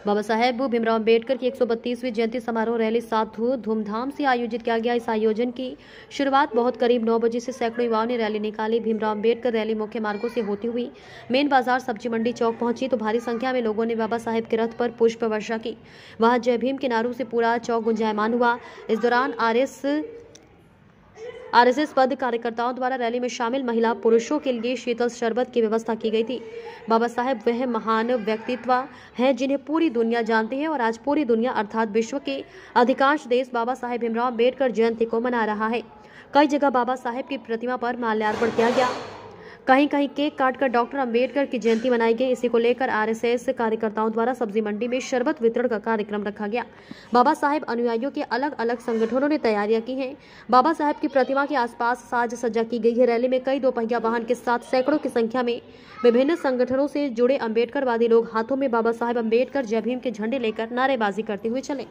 बाबा साहेब भीमराव अंबेडकर की 132वीं जयंती समारोह रैली साथ धूमधाम से आयोजित किया गया। इस आयोजन की शुरुआत बहुत करीब नौ बजे से सैकड़ों युवाओं ने रैली निकाली। भीमराव अंबेडकर रैली मुख्य मार्गो से होती हुई मेन बाज़ार, सब्ज़ी मंडी चौक पहुँची तो भारी संख्या में लोगों ने बाबा साहेब के रथ पर पुष्प वर्षा की। वहाँ जय भीम के नारों से पूरा चौक गुंजायमान हुआ। इस दौरान आर आरएसएस पद कार्यकर्ताओं द्वारा रैली में शामिल महिला पुरुषों के लिए शीतल शरबत की व्यवस्था की गई थी। बाबा साहेब वह महान व्यक्तित्व हैं जिन्हें पूरी दुनिया जानती है और आज पूरी दुनिया अर्थात विश्व के अधिकांश देश बाबा साहेब भीमराव अंबेडकर जयंती को मना रहा है। कई जगह बाबा साहेब की प्रतिमा पर माल्यार्पण किया गया। कहीं कहीं केक काटकर डॉक्टर अंबेडकर की जयंती मनाई गई। इसी को लेकर आरएसएस कार्यकर्ताओं द्वारा सब्ज़ी मंडी में शरबत वितरण का कार्यक्रम रखा गया। बाबा साहेब अनुयायियों के अलग अलग संगठनों ने तैयारियाँ की हैं। बाबा साहेब की प्रतिमा के आसपास साज सज्जा की गई है। रैली में कई दोपहिया वाहन के साथ सैकड़ों की संख्या में विभिन्न संगठनों से जुड़े अम्बेडकरवादी लोग हाथों में बाबा साहेब अंबेडकर जय भीम के झंडे लेकर नारेबाजी करते हुए चले।